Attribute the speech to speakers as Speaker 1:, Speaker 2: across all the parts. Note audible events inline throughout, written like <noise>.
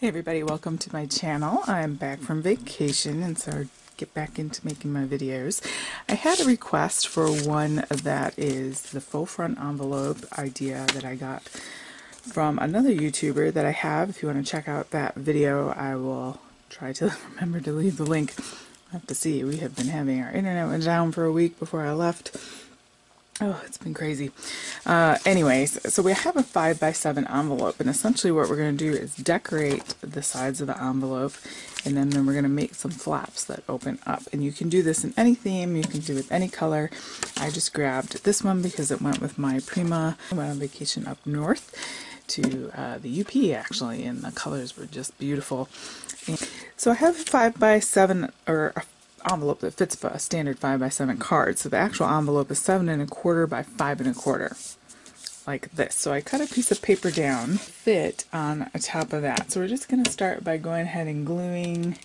Speaker 1: Hey everybody, welcome to my channel. I'm back from vacation and so I get back into making my videos. I had a request for one that is the faux front envelope idea that I got from another YouTuber that I have. If you want to check out that video, I will try to <laughs> remember to leave the link. I have to see. We have been having our internet went down for a week before I left Oh, it's been crazy. Uh, anyways, so we have a 5 by 7 envelope, and essentially what we're going to do is decorate the sides of the envelope, and then, then we're going to make some flaps that open up. And you can do this in any theme, you can do it with any color. I just grabbed this one because it went with my Prima. I went on vacation up north to uh, the UP, actually, and the colors were just beautiful. And so I have a 5 by 7 or envelope that fits a standard 5 by 7 card. So the actual envelope is 7 and a quarter by 5 and a quarter, like this. So I cut a piece of paper down, fit on top of that. So we're just going to start by going ahead and gluing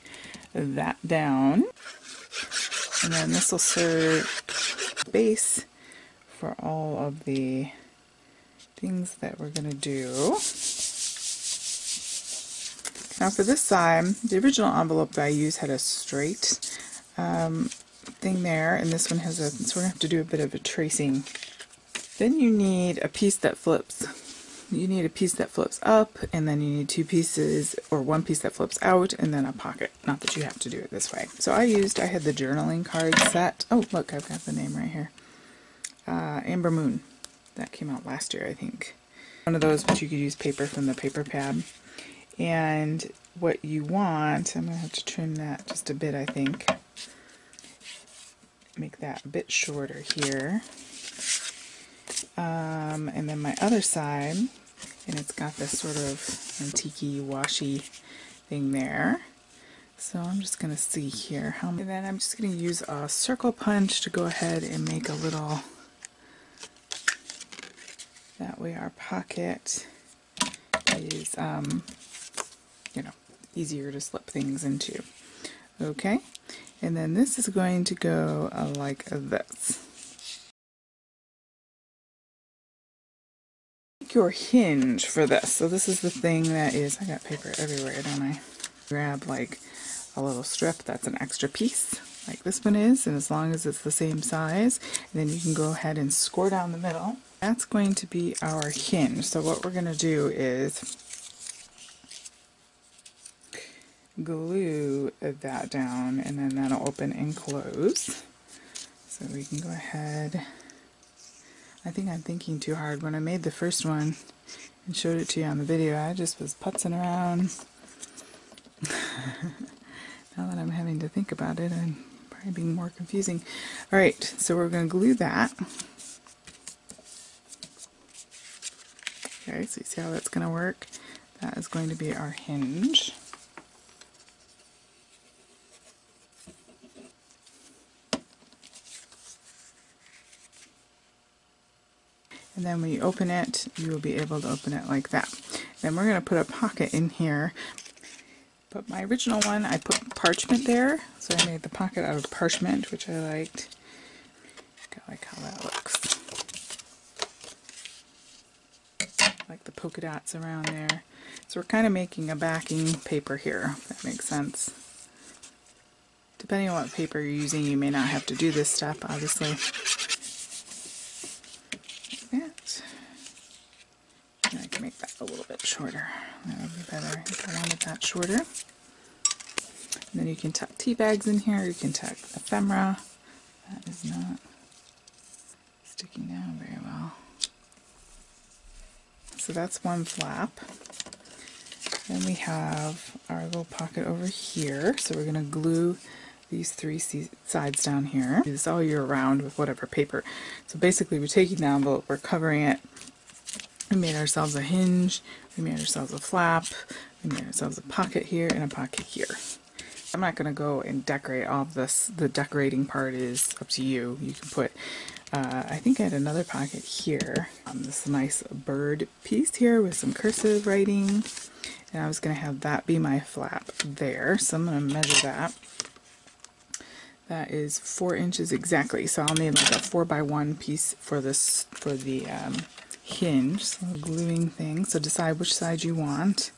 Speaker 1: that down. And then this will serve base for all of the things that we're going to do. Now for this side, the original envelope that I used had a straight um, thing there, and this one has a, so we're going to have to do a bit of a tracing. Then you need a piece that flips. You need a piece that flips up, and then you need two pieces, or one piece that flips out, and then a pocket. Not that you have to do it this way. So I used, I had the journaling card set. Oh, look, I've got the name right here. Uh, Amber Moon. That came out last year, I think. One of those, but you could use paper from the paper pad. And what you want, I'm going to have to trim that just a bit, I think make that a bit shorter here. Um, and then my other side, and it's got this sort of antique washy thing there. So I'm just going to see here. How, and then I'm just going to use a circle punch to go ahead and make a little, that way our pocket is, um, you know, easier to slip things into. Okay, and then this is going to go uh, like this. Your hinge for this. So this is the thing that is, I got paper everywhere, don't I? Grab like a little strip that's an extra piece like this one is and as long as it's the same size then you can go ahead and score down the middle that's going to be our hinge so what we're going to do is glue that down and then that'll open and close. So we can go ahead. I think I'm thinking too hard. When I made the first one and showed it to you on the video, I just was putzing around. <laughs> now that I'm having to think about it, I'm probably being more confusing. Alright, so we're going to glue that. Okay, so you see how that's going to work? That is going to be our hinge. And then when you open it you will be able to open it like that. Then we're going to put a pocket in here. But my original one I put parchment there. So I made the pocket out of parchment which I liked. I like how that looks. Like the polka dots around there. So we're kind of making a backing paper here if that makes sense. Depending on what paper you're using you may not have to do this step obviously a little bit shorter. That would be better if I wanted that shorter. And then you can tuck tea bags in here. You can tuck ephemera. That is not sticking down very well. So that's one flap. Then we have our little pocket over here. So we're going to glue these three sides down here. Do this all year round with whatever paper. So basically we're taking the envelope, we're covering it we made ourselves a hinge, we made ourselves a flap, we made ourselves a pocket here and a pocket here. I'm not going to go and decorate all this. The decorating part is up to you. You can put, uh, I think I had another pocket here. Um, this nice bird piece here with some cursive writing. And I was going to have that be my flap there. So I'm going to measure that. That is four inches exactly. So I'll need like a four by one piece for this, for the um, hinge, so gluing thing. So decide which side you want.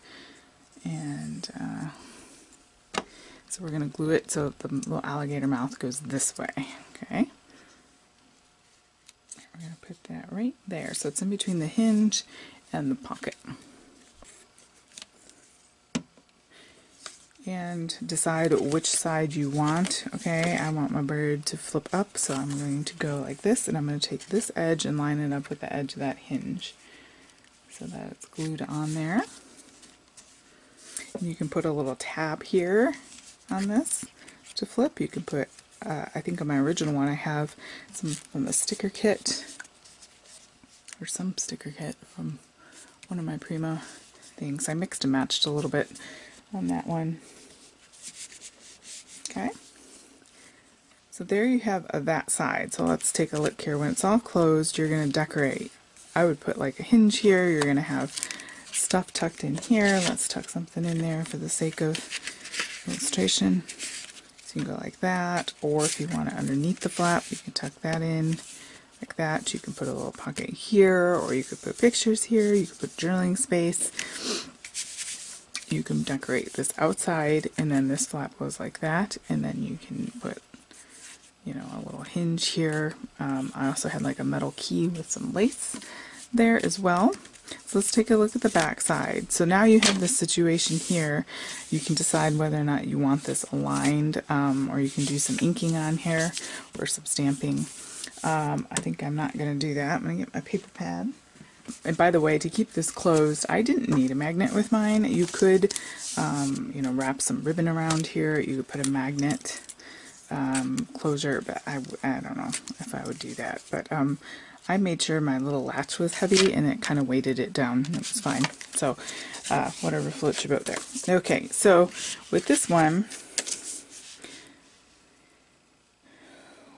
Speaker 1: And uh, so we're going to glue it so the little alligator mouth goes this way. Okay. We're going to put that right there. So it's in between the hinge and the pocket. And decide which side you want. Okay, I want my bird to flip up, so I'm going to go like this, and I'm going to take this edge and line it up with the edge of that hinge so that it's glued on there. You can put a little tab here on this to flip. You can put, uh, I think on my original one I have some from the sticker kit, or some sticker kit from one of my Prima things. I mixed and matched a little bit on that one. Okay. So there you have uh, that side. So let's take a look here. When it's all closed, you're going to decorate. I would put like a hinge here. You're going to have stuff tucked in here. Let's tuck something in there for the sake of illustration. So you can go like that, or if you want it underneath the flap, you can tuck that in like that. You can put a little pocket here, or you could put pictures here. You could put journaling space. You can decorate this outside, and then this flap goes like that, and then you can put, you know, a little hinge here. Um, I also had like a metal key with some lace there as well. So let's take a look at the back side. So now you have this situation here. You can decide whether or not you want this aligned, um, or you can do some inking on here or some stamping. Um, I think I'm not going to do that. I'm going to get my paper pad. And by the way, to keep this closed, I didn't need a magnet with mine. You could, um, you know, wrap some ribbon around here. You could put a magnet um, closure, but I, I don't know if I would do that. But um, I made sure my little latch was heavy and it kind of weighted it down. It was fine. So uh, whatever floats your boat there. Okay, so with this one,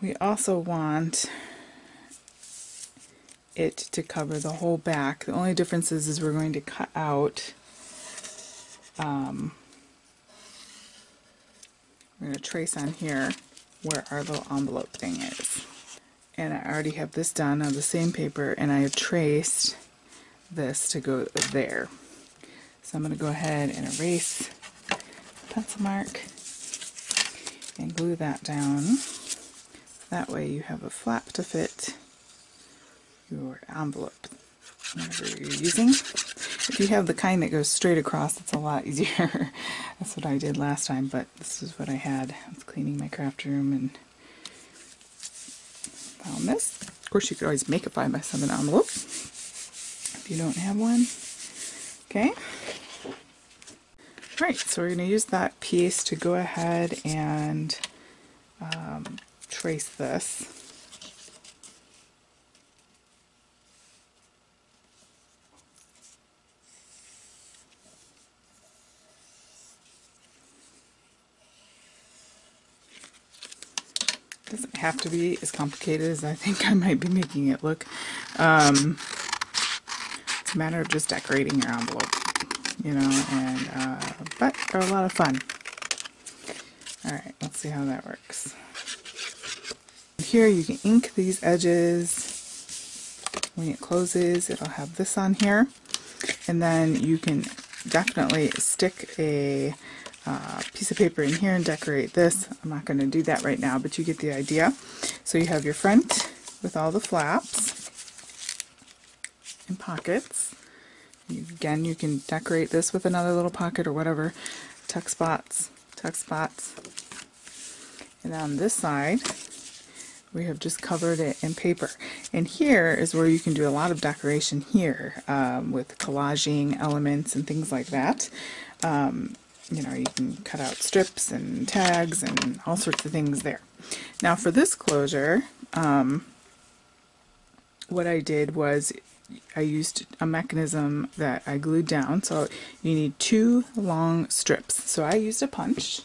Speaker 1: we also want it to cover the whole back. The only difference is, is we're going to cut out um, we're going to trace on here where our little envelope thing is and I already have this done on the same paper and I have traced this to go there. So I'm going to go ahead and erase the pencil mark and glue that down. That way you have a flap to fit your envelope, whatever you're using. If you have the kind that goes straight across, it's a lot <laughs> easier. That's what I did last time, but this is what I had. I was cleaning my craft room and found this. Of course, you could always make a 5 by 7 envelope if you don't have one. Okay. All right, so we're going to use that piece to go ahead and um, trace this. Doesn't have to be as complicated as I think I might be making it look. Um, it's a matter of just decorating your envelope, you know, and, uh, but they're a lot of fun. Alright, let's see how that works. Here you can ink these edges. When it closes, it'll have this on here. And then you can definitely stick a piece of paper in here and decorate this. I'm not going to do that right now, but you get the idea. So you have your front with all the flaps and pockets. Again, you can decorate this with another little pocket or whatever. Tuck spots, tuck spots. And on this side, we have just covered it in paper. And here is where you can do a lot of decoration here um, with collaging elements and things like that. Um, you know, you can cut out strips and tags and all sorts of things there. Now for this closure, um, what I did was I used a mechanism that I glued down. So you need two long strips. So I used a punch.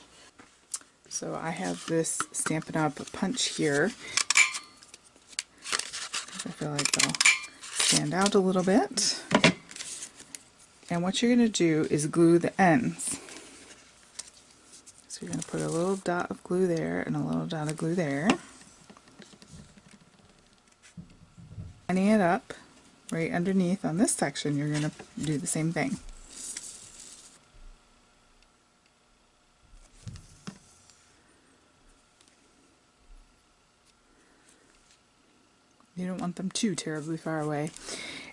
Speaker 1: So I have this Stampin' Up! punch here. I feel like they'll stand out a little bit. And what you're going to do is glue the ends you're going to put a little dot of glue there and a little dot of glue there. Lining it up right underneath on this section, you're going to do the same thing. You don't want them too terribly far away.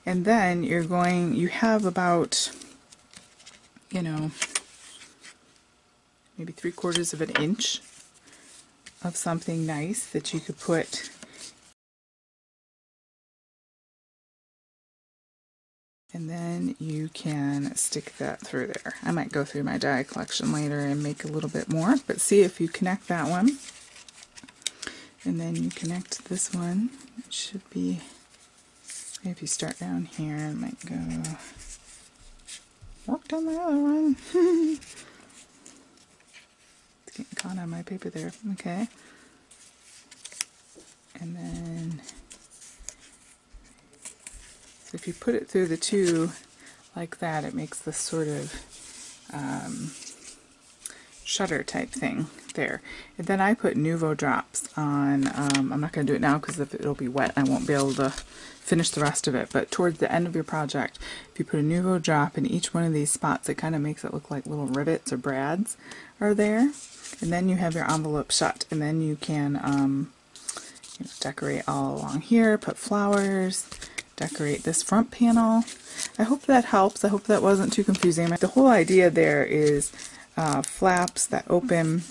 Speaker 1: And then you're going, you have about, you know, maybe three quarters of an inch of something nice that you could put and then you can stick that through there. I might go through my die collection later and make a little bit more, but see if you connect that one and then you connect this one. It should be, if you start down here, it might go, walk down the other one. <laughs> on my paper there, okay. And then, so if you put it through the two like that, it makes this sort of um, shutter type thing there. And then I put Nuvo drops on, um, I'm not going to do it now because if it'll be wet I won't be able to finish the rest of it, but towards the end of your project, if you put a Nuvo drop in each one of these spots, it kind of makes it look like little rivets or brads are there. And then you have your envelope shut, and then you can um, you know, decorate all along here, put flowers, decorate this front panel. I hope that helps. I hope that wasn't too confusing. The whole idea there is uh, flaps that open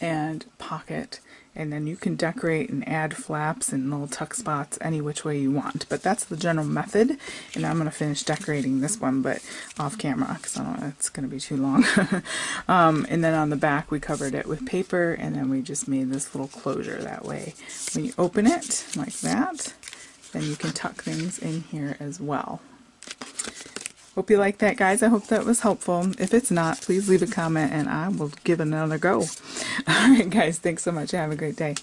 Speaker 1: and pocket and then you can decorate and add flaps and little tuck spots any which way you want. But that's the general method. And I'm going to finish decorating this one but off camera because I don't know it's going to be too long. <laughs> Um, and then on the back we covered it with paper and then we just made this little closure that way. When you open it like that then you can tuck things in here as well Hope you like that, guys. I hope that was helpful. If it's not, please leave a comment and I will give another go. <laughs> All right, guys. Thanks so much. Have a great day.